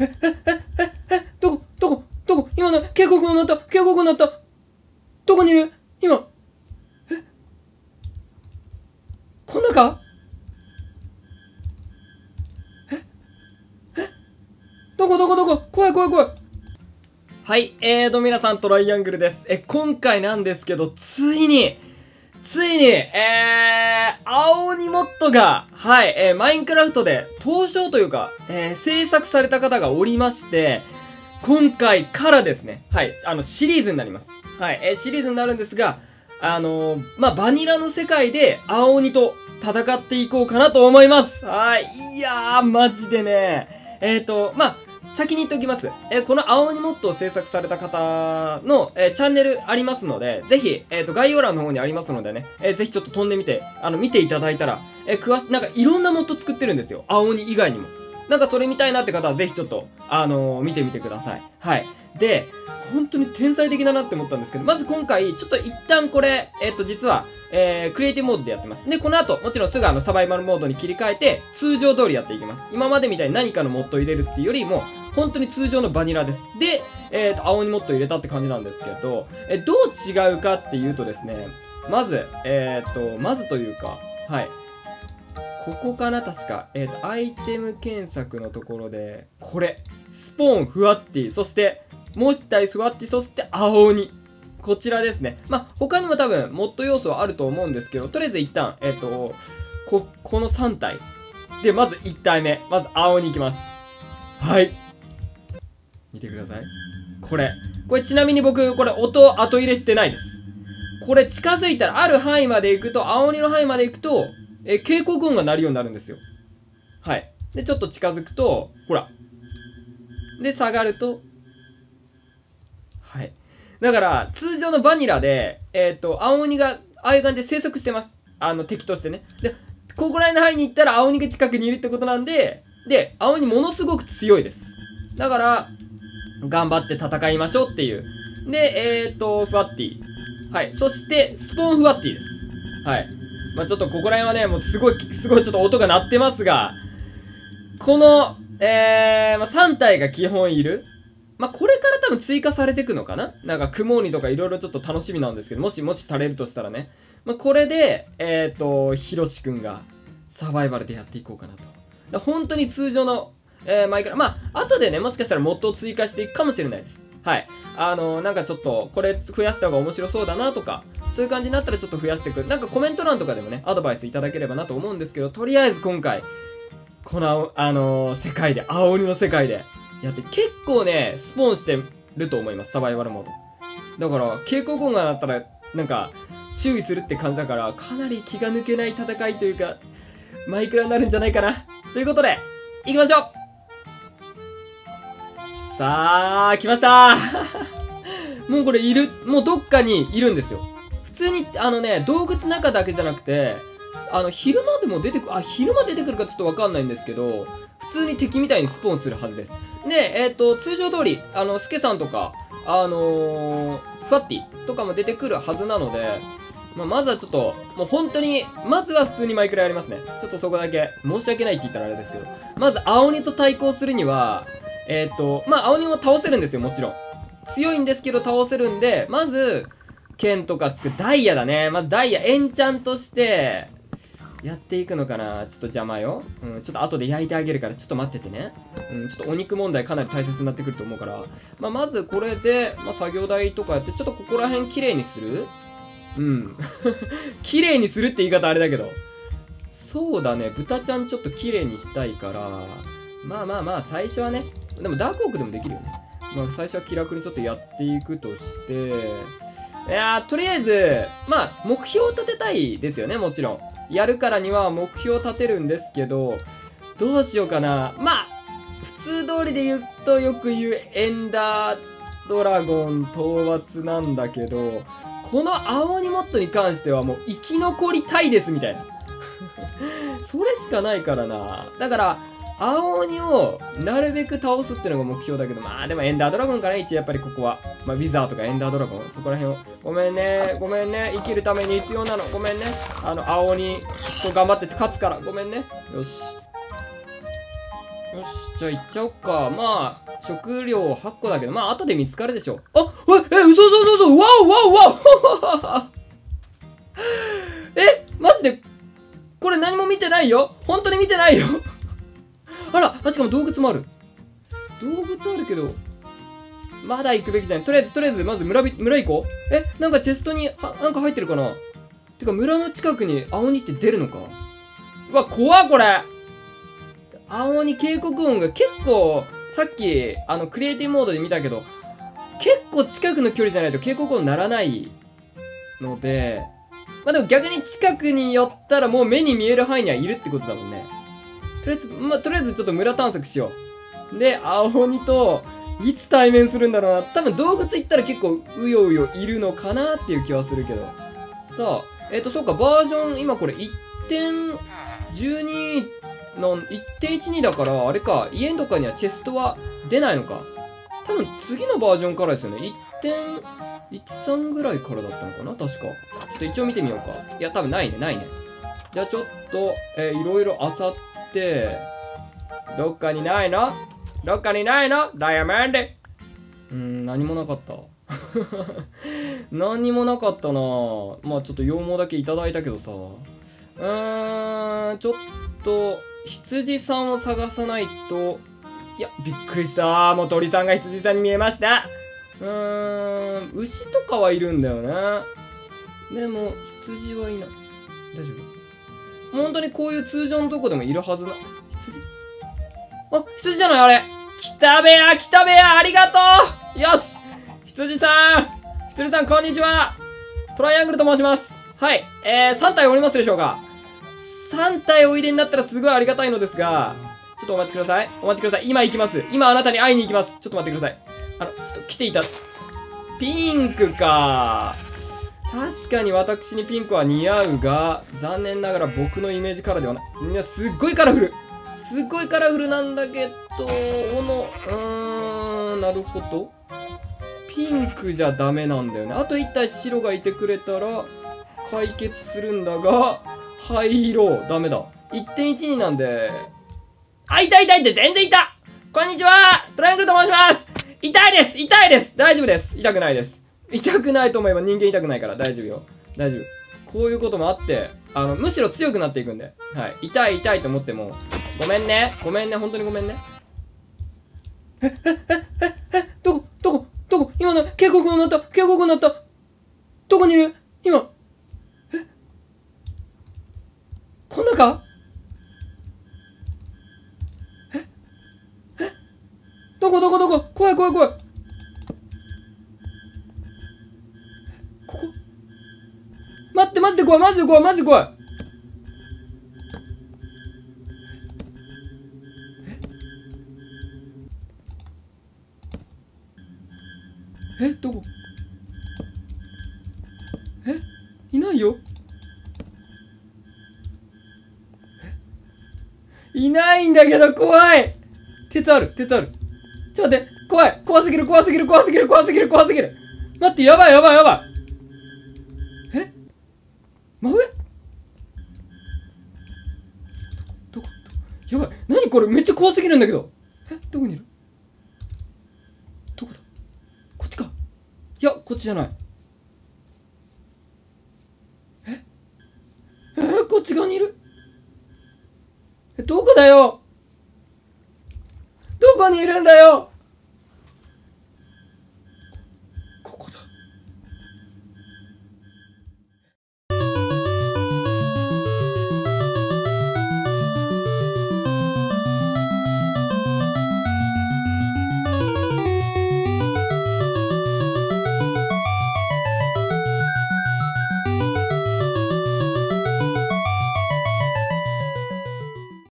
え、え、え、え、え、どこ、どこ、どこ、今の、警告になった、警告になった。どこにいる？今。え？こんなかえ？え？どこどこどこ？怖い怖い怖い。はい、えーと、皆さん、トライアングルです。え、今回なんですけど、ついに、ついに、えー、青鬼モッドが、はい、えー、マインクラフトで、登場というか、えー、制作された方がおりまして、今回からですね、はい、あの、シリーズになります。はい、えー、シリーズになるんですが、あのー、まあ、バニラの世界で、青鬼と戦っていこうかなと思います。はい、いやー、マジでね、えーと、まあ、先に言っておきます。えーこの青鬼モッドを制作された方の、えーチャンネルありますので、ぜひ、えっ、と、概要欄の方にありますのでね、えーぜひちょっと飛んでみて、あの、見ていただいたら、えー詳し、なんかいろんなモッド作ってるんですよ。青鬼以外にも。なんかそれ見たいなって方は、ぜひちょっと、あの見てみてください。はい。で、本当に天才的だなって思ったんですけど、まず今回、ちょっと一旦これ、えっ、と、実は、えー、クリエイティブモードでやってます。で、この後、もちろんすぐあの、サバイバルモードに切り替えて、通常通りやっていきます。今までみたいに何かのモッドを入れるっていうよりも、本当に通常のバニラです。で、えっ、と、青にモッドを入れたって感じなんですけど、えどう違うかっていうとですね、まず、えっ、と、まずというか、はい。ここかな確か。えっ、と、アイテム検索のところで、これ。スポーン、フワッティ、そして、もう一体フワッティ、そして青鬼。こちらですね。まあ、他にも多分、モッド要素はあると思うんですけど、とりあえず一旦、えっ、と、こ、この3体。で、まず1体目。まず青に行きます。はい。見てください。これ。これちなみに僕、これ音後入れしてないです。これ近づいたら、ある範囲まで行くと、青鬼の範囲まで行くと、え、警告音が鳴るようになるんですよ。はい。で、ちょっと近づくと、ほら。で、下がると、はい。だから、通常のバニラで、えっ、と、青鬼が、ああいう感じで生息してます。あの、敵としてね。で、ここら辺の範囲に行ったら青鬼が近くにいるってことなんで、で、青鬼ものすごく強いです。だから、頑張って戦いましょうっていう。で、えっ、と、フワッティ。はい。そして、スポーンフワッティです。はい。まあちょっとここら辺はね、もうすごい、すごいちょっと音が鳴ってますが、この、えー、まあ3体が基本いる。まあこれから多分追加されていくのかな？なんか、雲鬼とかいろいろちょっと楽しみなんですけど、もしもしされるとしたらね。まあこれで、えっ、ー、と、ヒロシくんがサバイバルでやっていこうかなと。本当に通常の、えー、マイクラ、まあ後でね、もしかしたらモッドを追加していくかもしれないです。はい。あのー、なんかちょっと、これ増やした方が面白そうだなとか、そういう感じになったらちょっと増やしていく。なんかコメント欄とかでもね、アドバイスいただければなと思うんですけど、とりあえず今回、この、あのー世界で、青鬼の世界で、やって、結構ね、スポーンしてると思います、サバイバルモード。だから、警告音が鳴ったら、なんか、注意するって感じだから、かなり気が抜けない戦いというか、マイクラになるんじゃないかな。ということで、行きましょうさあ、来ました もうこれいる、もうどっかにいるんですよ。普通に、あのね、洞窟の中だけじゃなくて、あの、昼間でも出てく、あ、昼間出てくるかちょっとわかんないんですけど、普通に敵みたいにスポーンするはずです。で、えっ、と、通常通り、あの、スケさんとか、あのー、フワッティとかも出てくるはずなので、まあ、まずはちょっと、もう本当に、まずは普通にマイクラやりますね。ちょっとそこだけ、申し訳ないって言ったらあれですけど、まず青鬼と対抗するには、えっ、と、まあ、青鬼も倒せるんですよ、もちろん。強いんですけど倒せるんで、まず、剣とかつくダイヤだね。まずダイヤ、エンチャントして、やっていくのかなちょっと邪魔よ。うん、ちょっと後で焼いてあげるから、ちょっと待っててね。うん、ちょっとお肉問題かなり大切になってくると思うから。まあ、まずこれで、まあ、作業台とかやって、ちょっとここら辺綺麗にするうん。綺麗にするって言い方あれだけど。そうだね、豚ちゃんちょっと綺麗にしたいから、まあまあまあ、最初はね、でもダークオークでもできるよね。まあ最初は気楽にちょっとやっていくとして、いやー、とりあえず、まあ、目標を立てたいですよね、もちろん。やるからには目標を立てるんですけど、どうしようかな。まあ、普通通りで言うとよく言うエンダードラゴン討伐なんだけど、この青鬼モッドに関してはもう生き残りたいですみたいな。それしかないからな。だから、青鬼をなるべく倒すっていうのが目標だけど、まあでもエンダードラゴンかな、一応やっぱりここは。まあウィザーとかエンダードラゴン、そこら辺を。ごめんね、ごめんね、生きるために必要なの。ごめんね。あの、青鬼と頑張って勝つから、ごめんね。よし。よし、じゃあ行っちゃおっか。まあ、食料8個だけど、まあ後で見つかるでしょ。あえ、え、嘘嘘嘘嘘わおわおわお え、マジで、これ何も見てないよ本当に見てないよあら、あ、しかも洞窟もある。洞窟あるけど、まだ行くべきじゃない。とりあえず、とりあえず、まず村び、村行こう。え、なんかチェストに、あ、なんか入ってるかなてか、村の近くに青鬼って出るのかうわ、怖っこれ青鬼警告音が結構、さっき、あの、クリエイティブモードで見たけど、結構近くの距離じゃないと警告音ならないので、まあでも逆に近くに寄ったらもう目に見える範囲にはいるってことだもんね。とりあえず、まあ、とりあえずちょっと村探索しよう。で、青鬼と、いつ対面するんだろうな。多分洞窟行ったら結構うようよいるのかなっていう気はするけど。さあ、えっ、ー、と、そうか、バージョン、今これ1.12の、1.12だから、あれか、家とかにはチェストは出ないのか。多分次のバージョンからですよね。1.13ぐらいからだったのかな確か。ちょっと一応見てみようか。いや、多分ないね、ないね。じゃあちょっと、えー、いろいろ漁って、て。どっかにないの？どっかにないの？ダイヤモンド。うん、何もなかった。何もなかったな。まあちょっと羊毛だけいただいたけどさ。うーん、ちょっと、羊さんを探さないと、いや、びっくりした。もう鳥さんが羊さんに見えました。うーん、牛とかはいるんだよね。でも、羊はいない。大丈夫？本当にこういう通常のとこでもいるはずな。羊あ、羊じゃないあれ北部屋北部屋ありがとうよし羊さん羊さんこんにちはトライアングルと申しますはい、えー、3体おりますでしょうか3体おいでになったらすごいありがたいのですが、ちょっとお待ちください。お待ちください。今行きます。今あなたに会いに行きます。ちょっと待ってください。あの、ちょっと来ていた。ピンクか。確かに私にピンクは似合うが、残念ながら僕のイメージカラーではない。いや、すっごいカラフル。すっごいカラフルなんだけど、この、うーん、なるほど。ピンクじゃダメなんだよね。あと1体白がいてくれたら、解決するんだが、灰色、ダメだ。1.12なんで、あ、痛い痛いって全然いたこんにちはトライアングルと申します痛いです痛いです大丈夫です痛くないです。痛くないと思えば人間痛くないから大丈夫よ。大丈夫。こういうこともあって、あの、むしろ強くなっていくんで。はい。痛い痛いと思っても、ごめんね。ごめんね。本当にごめんね。え、え、え、え、え、どこ、どこ、どこ今の、警告になった警告になったどこにいる？今、え？こん中？え？え？どこどこどこ？怖い怖い怖い怖いマジで怖いマジで怖い。え？え？どこ？え？いないよ。いないんだけど怖い。鉄ある鉄ある。ちょっと待って怖い怖すぎる怖すぎる怖すぎる怖すぎる怖すぎる。待ってやばいやばいやばい。これめっちゃ怖すぎるんだけど。えどこにいる？どこだ？こっちか。いやこっちじゃない。え？え？ー、こっち側にいる？えどこだよ？どこにいるんだよ？